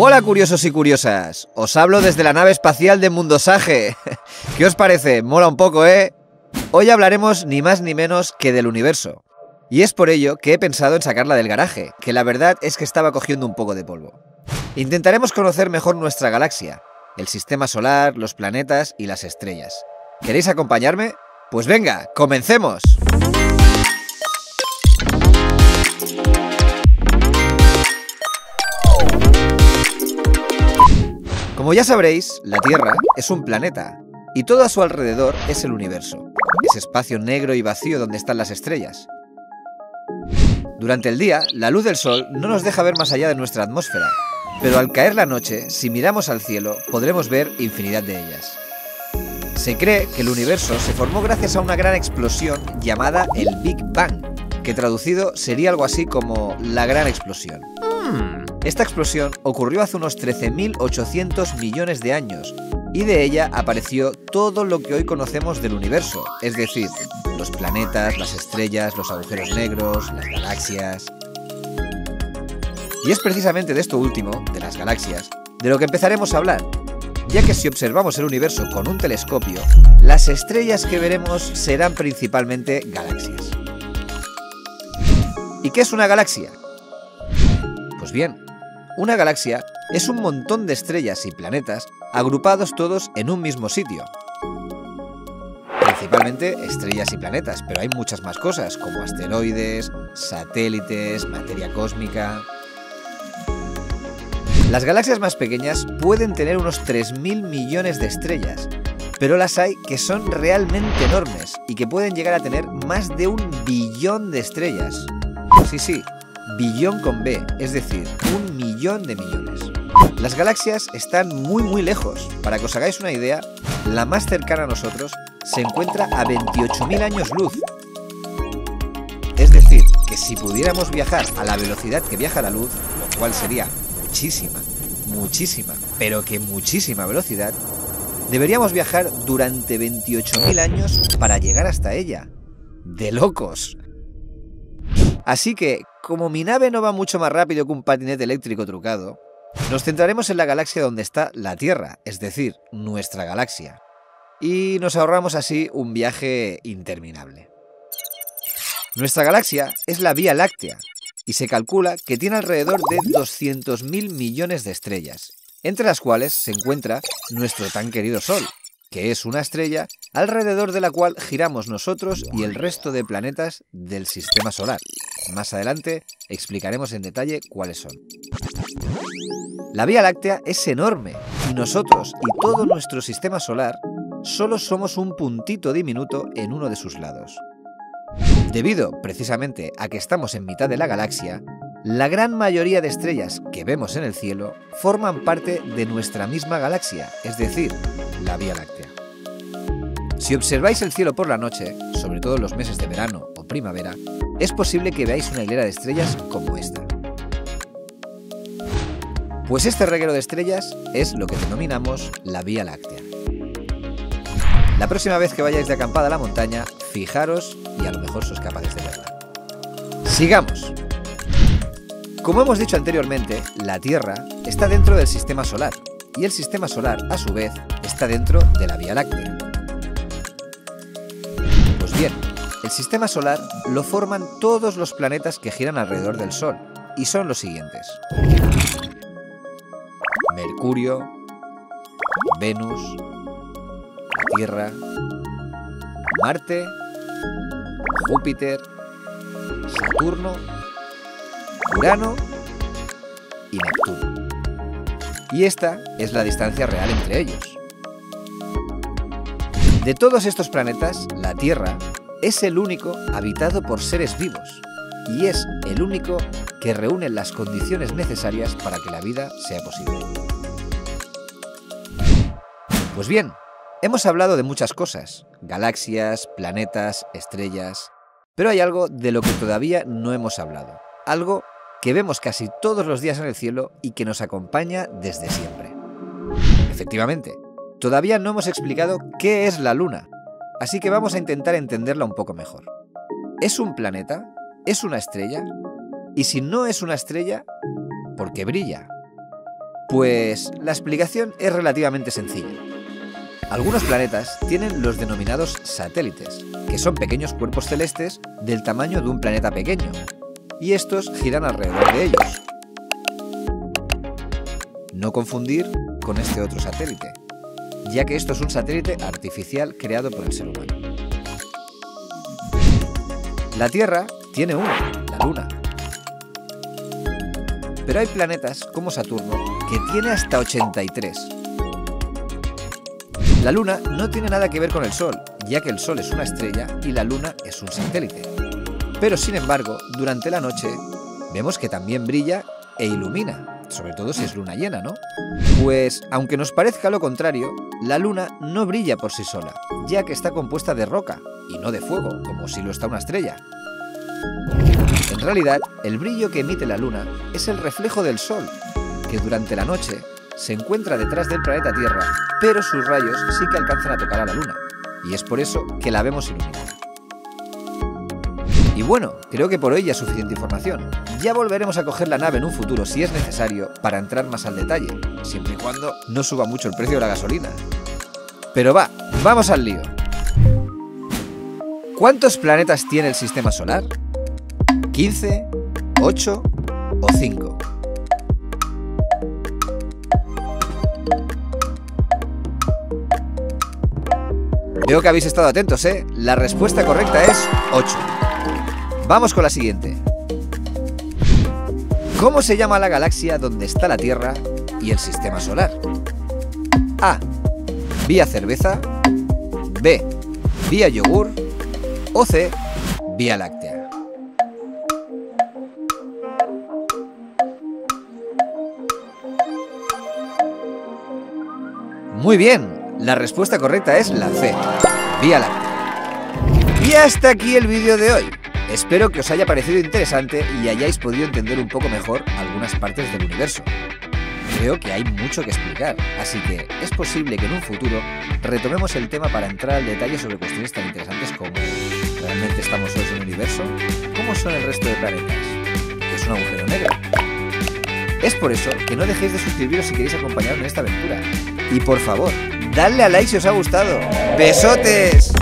Hola curiosos y curiosas, os hablo desde la nave espacial de Mundosaje. ¿Qué os parece? Mola un poco, ¿eh? Hoy hablaremos ni más ni menos que del universo. Y es por ello que he pensado en sacarla del garaje, que la verdad es que estaba cogiendo un poco de polvo. Intentaremos conocer mejor nuestra galaxia, el sistema solar, los planetas y las estrellas. ¿Queréis acompañarme? Pues venga, comencemos. Como ya sabréis, la Tierra es un planeta y todo a su alrededor es el universo, ese espacio negro y vacío donde están las estrellas. Durante el día, la luz del Sol no nos deja ver más allá de nuestra atmósfera, pero al caer la noche, si miramos al cielo, podremos ver infinidad de ellas. Se cree que el universo se formó gracias a una gran explosión llamada el Big Bang, que traducido sería algo así como la gran explosión. Esta explosión ocurrió hace unos 13.800 millones de años y de ella apareció todo lo que hoy conocemos del universo, es decir, los planetas, las estrellas, los agujeros negros, las galaxias. Y es precisamente de esto último, de las galaxias, de lo que empezaremos a hablar, ya que si observamos el universo con un telescopio, las estrellas que veremos serán principalmente galaxias. ¿Y qué es una galaxia? Pues bien, una galaxia es un montón de estrellas y planetas agrupados todos en un mismo sitio. Principalmente estrellas y planetas, pero hay muchas más cosas como asteroides, satélites, materia cósmica... Las galaxias más pequeñas pueden tener unos 3.000 millones de estrellas, pero las hay que son realmente enormes y que pueden llegar a tener más de un billón de estrellas. Sí, sí, billón con B, es decir, un millón de millones. Las galaxias están muy muy lejos. Para que os hagáis una idea, la más cercana a nosotros se encuentra a 28.000 años luz. Es decir, que si pudiéramos viajar a la velocidad que viaja la luz, lo cual sería muchísima, muchísima, pero que muchísima velocidad, deberíamos viajar durante 28.000 años para llegar hasta ella. De locos. Así que, como mi nave no va mucho más rápido que un patinete eléctrico trucado, nos centraremos en la galaxia donde está la Tierra, es decir, nuestra galaxia. Y nos ahorramos así un viaje interminable. Nuestra galaxia es la Vía Láctea, y se calcula que tiene alrededor de 200.000 millones de estrellas, entre las cuales se encuentra nuestro tan querido Sol, que es una estrella alrededor de la cual giramos nosotros y el resto de planetas del Sistema Solar. Más adelante explicaremos en detalle cuáles son. La Vía Láctea es enorme y nosotros y todo nuestro sistema solar solo somos un puntito diminuto en uno de sus lados. Debido precisamente a que estamos en mitad de la galaxia, la gran mayoría de estrellas que vemos en el cielo forman parte de nuestra misma galaxia, es decir, la Vía Láctea. Si observáis el cielo por la noche, sobre todo en los meses de verano o primavera, es posible que veáis una hilera de estrellas como esta. Pues este reguero de estrellas es lo que denominamos la Vía Láctea. La próxima vez que vayáis de acampada a la montaña, fijaros y a lo mejor sois capaces de verla. Sigamos. Como hemos dicho anteriormente, la Tierra está dentro del Sistema Solar y el Sistema Solar, a su vez, está dentro de la Vía Láctea. Pues bien, el sistema solar lo forman todos los planetas que giran alrededor del Sol, y son los siguientes. Mercurio, Venus, la Tierra, Marte, Júpiter, Saturno, Urano y Neptuno. Y esta es la distancia real entre ellos. De todos estos planetas, la Tierra es el único habitado por seres vivos y es el único que reúne las condiciones necesarias para que la vida sea posible. Pues bien, hemos hablado de muchas cosas, galaxias, planetas, estrellas, pero hay algo de lo que todavía no hemos hablado, algo que vemos casi todos los días en el cielo y que nos acompaña desde siempre. Efectivamente, todavía no hemos explicado qué es la Luna, Así que vamos a intentar entenderla un poco mejor. ¿Es un planeta? ¿Es una estrella? Y si no es una estrella, ¿por qué brilla? Pues la explicación es relativamente sencilla. Algunos planetas tienen los denominados satélites, que son pequeños cuerpos celestes del tamaño de un planeta pequeño, y estos giran alrededor de ellos. No confundir con este otro satélite, ya que esto es un satélite artificial creado por el ser humano. La Tierra tiene uno, la Luna. Pero hay planetas como Saturno que tiene hasta 83. La Luna no tiene nada que ver con el Sol, ya que el Sol es una estrella y la Luna es un satélite. Pero sin embargo, durante la noche vemos que también brilla e ilumina, sobre todo si es luna llena, ¿no? Pues, aunque nos parezca lo contrario, la Luna no brilla por sí sola, ya que está compuesta de roca y no de fuego, como si lo está una estrella. En realidad, el brillo que emite la Luna es el reflejo del Sol, que durante la noche se encuentra detrás del planeta Tierra, pero sus rayos sí que alcanzan a tocar a la Luna, y es por eso que la vemos iluminada. Y bueno, creo que por hoy ya es suficiente información. Ya volveremos a coger la nave en un futuro si es necesario para entrar más al detalle, siempre y cuando no suba mucho el precio de la gasolina. Pero va, vamos al lío. ¿Cuántos planetas tiene el sistema solar? ¿15, 8 o 5? Veo que habéis estado atentos, ¿eh? La respuesta correcta es 8. Vamos con la siguiente. ¿Cómo se llama la galaxia donde está la Tierra y el sistema solar? A. Vía cerveza. B. Vía yogur. O C. Vía láctea. Muy bien, la respuesta correcta es la C, Vía Láctea. Y hasta aquí el vídeo de hoy. Espero que os haya parecido interesante y hayáis podido entender un poco mejor algunas partes del universo. Creo que hay mucho que explicar, así que es posible que en un futuro retomemos el tema para entrar al detalle sobre cuestiones tan interesantes como ¿realmente estamos solos en el universo? ¿Cómo son el resto de planetas? ¿Qué es un agujero negro? Es por eso que no dejéis de suscribiros si queréis acompañarme en esta aventura. Y por favor, dadle a like si os ha gustado. ¡Besotes!